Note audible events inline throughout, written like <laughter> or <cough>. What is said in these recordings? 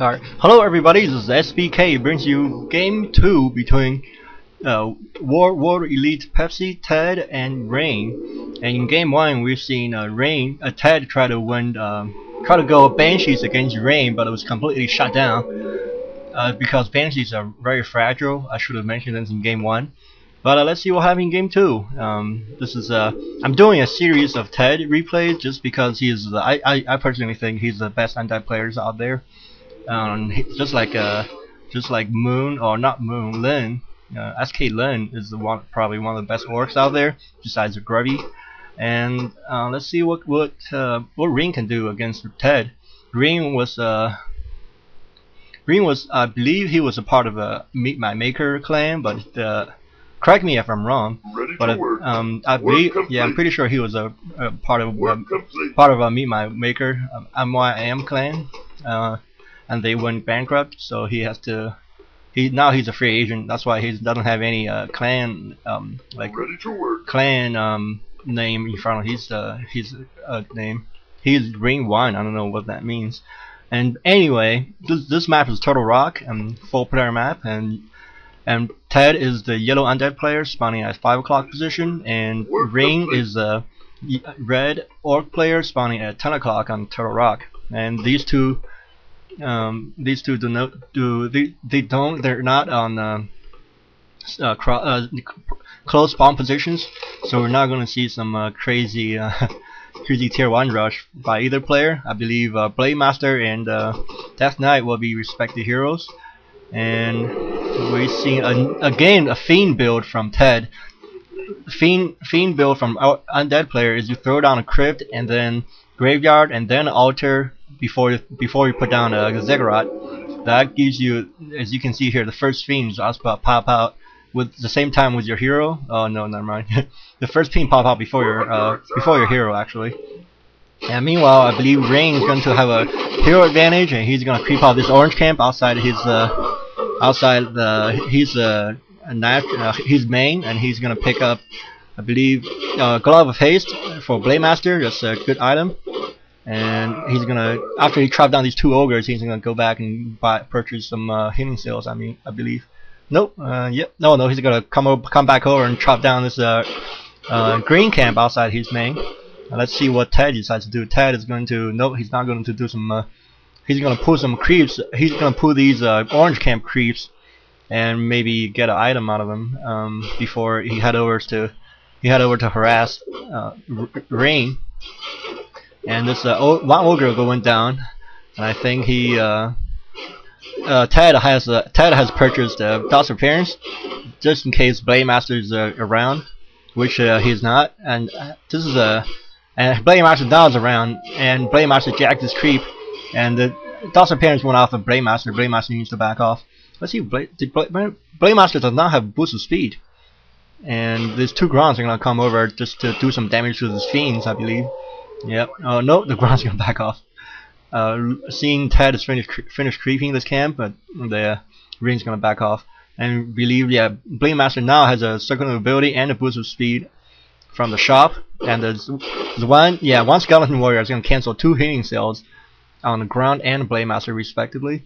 Alright, hello everybody, this is SBK, brings you game 2 between uh, War World Elite Pepsi, Ted, and Reign. And in game 1 we've seen uh, Reign, uh, Ted try to win, um, try to go Banshees against Reign, but it was completely shut down. Uh, because Banshees are very fragile, I should have mentioned this in game 1. But uh, let's see what happens in game 2. Um, this is, uh, I'm doing a series of Ted replays just because he is, I, I, I personally think he's the best undead players out there um, just like uh, just like Moon or not Moon, Lyn. Uh, SK Lyn is the one, probably one of the best orcs out there, besides Grubby. And uh, let's see what what uh, what Ring can do against Ted. Ring was uh, Ring was I believe he was a part of a Meet My Maker clan, but uh, correct me if I'm wrong. but um, I believe yeah I'm pretty sure he was a, a part of um, part of a Meet My Maker um, MYM clan. Uh, and they went bankrupt, so he has to. He now he's a free agent. That's why he doesn't have any uh, clan um, like clan um, name in front of his uh, his uh, name. He's ring one. I don't know what that means. And anyway, this this map is Turtle Rock and full player map, and and Ted is the yellow undead player spawning at five o'clock position, and Ring is the red orc player spawning at ten o'clock on Turtle Rock. And these two um, these two do not do they they don't they're not on uh, uh, uh, close spawn positions, so we're not going to see some uh, crazy uh, <laughs> crazy tier one rush by either player. I believe uh, Blade Master and uh, Death Knight will be respected heroes, and we're seeing a, again a Fiend build from Ted. Fiend Fiend build from Undead player is you throw down a crypt and then graveyard and then altar before before you put down a ziggurat. That gives you, as you can see here, the first fiends pop out with the same time with your hero. Oh no, never mind. <laughs> the first fiend pop out before your uh, before your hero actually. And meanwhile, I believe Reign is going to have a hero advantage, and he's going to creep out this orange camp outside his uh, outside the he's uh, uh, his main, and he's going to pick up, I believe, uh, Glove of Haste for Blade Master. That's a good item and he's gonna after he trapped down these two ogres, he's gonna go back and buy purchase some uh, healing salves. I mean, I believe. Nope. Uh, yep. No, no. He's gonna come over, come back over and chop down this uh, uh, green camp outside his main. let's see what Ted decides to do. Ted is going to no, he's not going to do some. Uh, he's gonna pull some creeps. He's gonna pull these uh, orange camp creeps and maybe get an item out of them um, before he head over to he head over to harass uh, Reign and this uh, one ogre going down. And I think he uh, uh, Ted has uh, Ted has purchased uh, Dust Appearance just in case Blade Master is uh, around, which uh, he's not. And uh, this is a and Blade Master now around, and Blade Master jacked his creep, and the Dust Appearance went off of Blade Master. Blade Master needs to back off. Let's see, Blade, Blade, Blade Master does not have boost of speed. And these two grunts are gonna come over just to do some damage to these fiends, I believe. Yep. Oh no, the grunt's gonna back off. Uh, seeing Ted is finished cre finished creeping this camp, but the ring's gonna back off. And believe yeah, Blade Master now has a second ability and a boost of speed from the shop. And there's, the one yeah one skeleton warrior is gonna cancel two healing salves on the grunt and Blade Master respectively.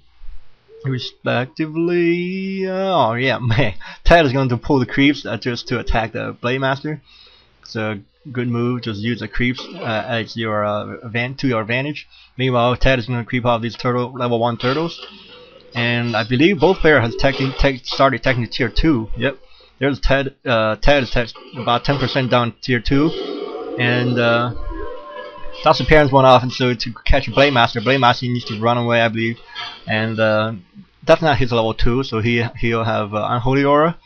Respectively, oh yeah, <laughs> man. Ted is going to pull the creeps uh, just to attack the Blade Master. So good move. Just use the creeps uh, as your uh, to your advantage. Meanwhile, Ted is going to creep off these turtle level one turtles, and I believe both players has tech started technically tier two. Yep, there's Ted. Uh, Ted is about 10% down tier two, and uh, Dust Appearance went off, and so to catch Blade Master, Blade Master needs to run away, I believe, and uh, that's not his level two, so he he'll have uh, Unholy Aura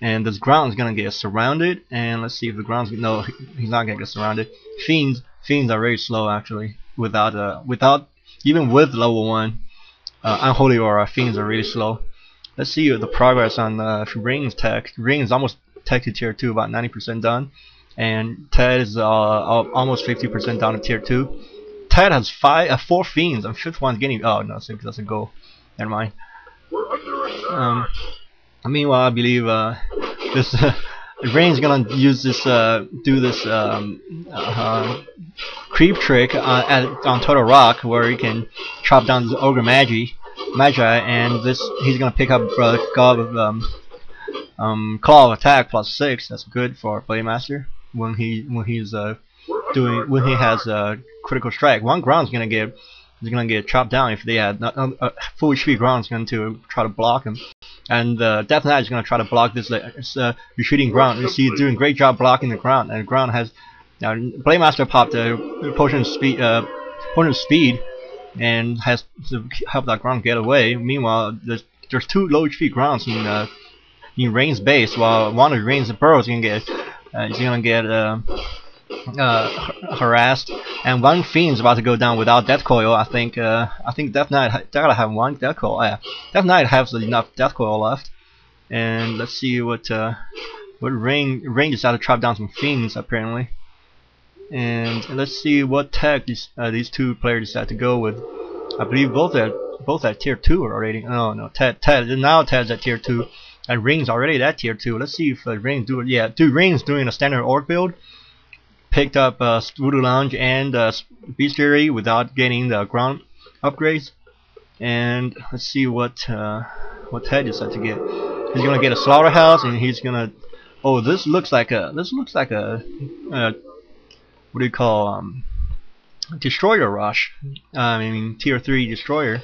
and this grunt is gonna get surrounded and let's see if the grunt's no he's not gonna get surrounded. Fiends fiends are very slow actually without uh without even with level one uh, unholy aura fiends are really slow. Let's see the progress on uh, rings tech. Ring is almost tech to tier 2 about 90% done. And Ted is uh, almost 50% down to tier 2 Ted has five uh, four fiends. And fifth one's getting oh no that's a ghoul. Never mind. Um, Meanwhile, I believe uh, this uh, Reign's gonna use this, uh, do this um, uh, creep trick uh, at, on Turtle Rock, where he can chop down the Ogre Magi, Magi, and this he's gonna pick up uh, God of um, um, Claw of Attack plus six. That's good for Blademaster when he when he's doing when he has a critical strike. One grunt's gonna get is gonna get chopped down if they had not, uh, full HP grunt's going to try to block him. And uh, Death Knight is gonna try to block this uh, retreating grunt. You see, doing great job blocking the grunt, and the grunt has now Blademaster popped a potion speed, uh, potion speed, and has to help that ground get away. Meanwhile, there's there's two low HP grunts in uh, in Reign's base, while one of Reign's burrows is gonna get uh, is gonna get uh, harassed, and one Fiend's about to go down without Death Coil. I think uh, I think Death Knight gotta have one Death Coil. Death Knight has enough Death Coil left, and let's see what uh, what Reign Reign decided to trap down some Fiends apparently, and let's see what tech these uh, these two players decide to go with. I believe both at both at tier two already. No, no, Ted Ted now Ted's at tier two. And Ring's already at tier 2. Let's see if uh, Ring do it. Yeah, dude, Ring's doing a standard orc build picked up uh, Voodoo Lounge and uh, Bestiary without getting the ground upgrades. And let's see what uh, what Ted decided to get. He's gonna get a slaughterhouse, and he's gonna. Oh, this looks like a this looks like a, a what do you call um destroyer rush? I mean tier three destroyer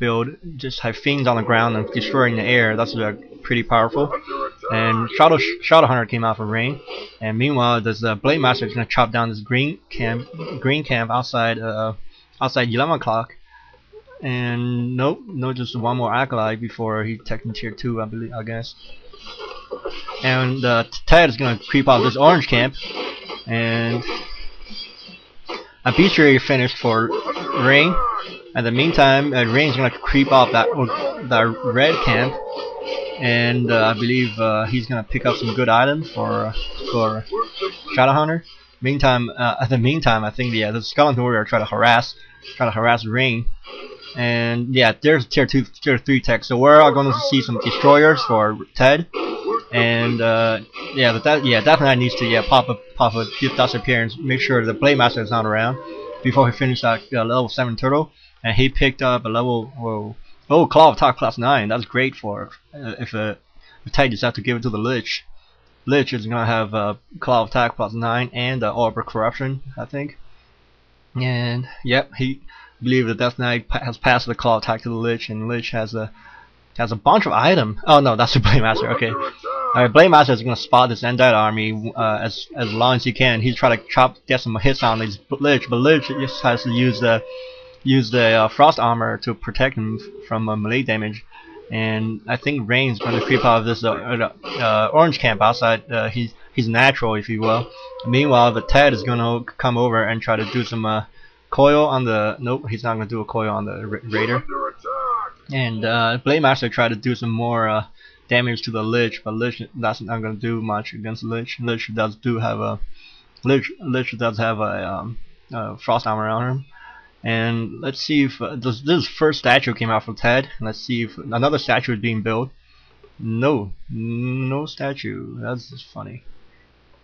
build. Just have fiends on the ground and destroying the air. That's uh, pretty powerful and Shadow Shadow Hunter came out for Reign. And meanwhile, there's the Blade Master is gonna chop down this green camp, green camp outside uh outside 11 o'clock. And nope, no, just one more acolyte before he teching tier two, I believe, I guess. And uh, Ted is gonna creep out this orange camp, and a bestiary finished for Reign. In the meantime, uh, Reign's gonna creep out that that red camp and uh, I believe uh, he's gonna pick up some good items for for Shadow Hunter. Meantime, uh, at the meantime, I think yeah, the Skeleton Warrior try to harass, try to harass Ring, and yeah, there's tier two, tier three tech. So we're going to see some destroyers for Ted, and uh, yeah, but that yeah definitely needs to yeah pop a pop a dust appearance, make sure the Blade Master is not around before he finishes that uh, level seven turtle, and he picked up a level whoa Oh, Claw of Attack plus 9. That's great for uh, if, uh, if Ted decides to give it to the Lich. Lich is going to have uh, Claw of Attack plus 9 and uh, Orb of Corruption, I think. And, yep, he believe that Death Knight pa has passed the Claw Attack to the Lich, and Lich has a has a bunch of item. Oh no, that's the Blade Master. Okay, alright, Blade Master is gonna spot this Undead army uh, as as long as he can. He's trying to chop get some hits on these Lich, but Lich just has to use the use the uh, frost armor to protect him from uh, melee damage. And I think Reign's going to creep out of this uh, uh, uh orange camp outside. Uh, he's natural, if you will. Meanwhile, the Ted is going to come over and try to do some coil on the. Nope, he's not going to do a coil on the ra raider. And uh, Blademaster tried to do some more damage to the Lich, but Lich that's not going to do much against Lich. Lich does do have a Lich Lich does have a, um, frost armor on him. And let's see if uh, this, this first statue came out from Ted. Let's see if another statue is being built. No, no statue. That's just funny.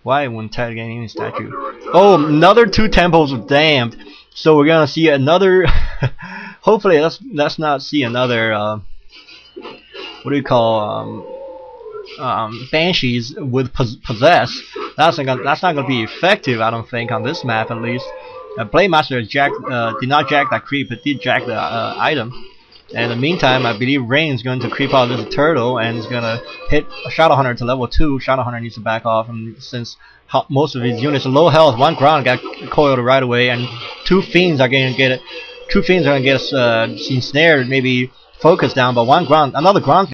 Why wouldn't Ted get any statue? Oh, another two temples of damned. So we're gonna see another. <laughs> hopefully, let's let's not see another. Uh, what do you call um, um, banshees with possess? That's not gonna, that's not gonna be effective. I don't think on this map at least. Uh, Blademaster jacked, uh, did not jack that creep, but did jack the uh, item. And in the meantime, I believe Reign is going to creep out this turtle and is going to hit Shadow Hunter to level 2. Shadow Hunter needs to back off, and since most of his units are low health, one grunt got coiled right away, and two fiends are going to get it. Two fiends are going to get uh, ensnared, maybe focused down, but one grunt, another grunt